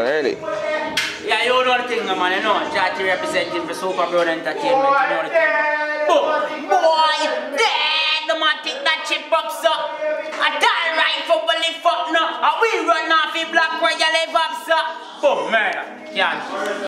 Really? Yeah, you know the thing, man, you know. Jah Tee representing for Supa Brown Entertainment, you know the thing. Boom, boy, dead, the man take that chip up, so. I die right for believe fuck no. And we run off in black where you live up, so. Boom, man. Yeah.